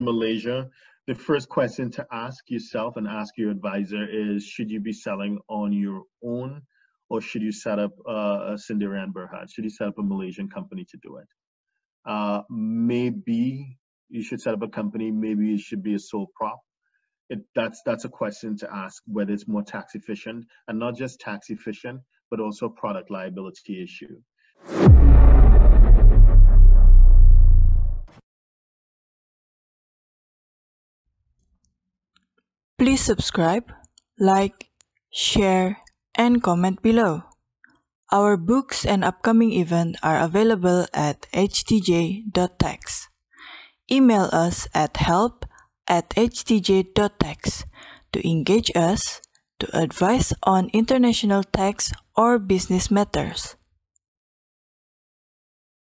Malaysia, the first question to ask yourself and ask your advisor is should you be selling on your own or should you set up uh, a Sendirian Berhad? Should you set up a Malaysian company to do it? Uh, maybe you should set up a company, maybe it should be a sole prop. It, that's that's a question to ask whether it's more tax efficient and not just tax efficient, but also product liability issue. Please subscribe, like, share, and comment below. Our books and upcoming event are available at htj.tax. Email us at help at htj.tax to engage us, to advise on international tax or business matters.